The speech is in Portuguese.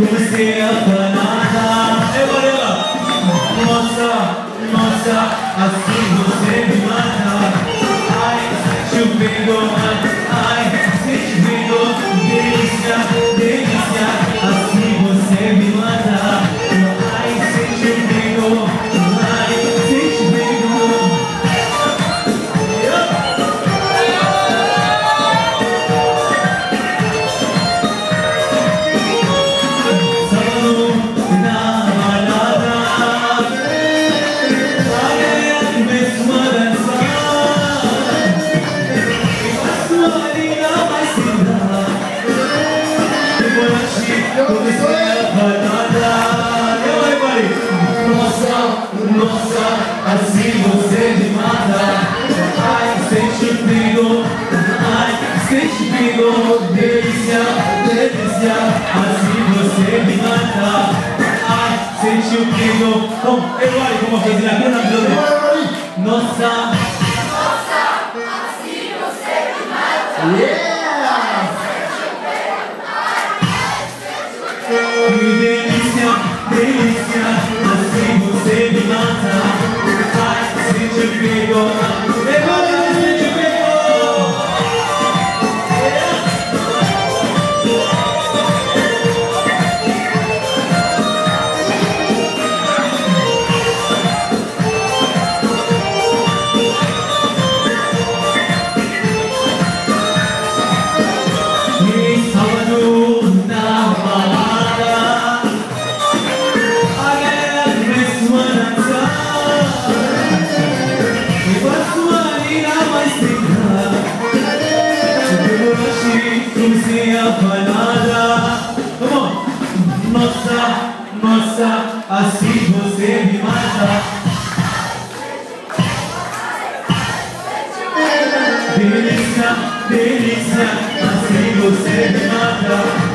comecei a banada Eu vou lá Nossa, nossa, assim você me mata Ai, chupingo, ai, nossa, assim você me mata Ai, sente o perigo Ai, sente o perigo Delícia, delícia Assim você me mata Ai, sente o perigo Como, eu olho como fez na grana do Nossa, que delícia, delícia comecei a balada Come on! Nossa, nossa, assim você me mata. Delícia, delícia, assim você me mata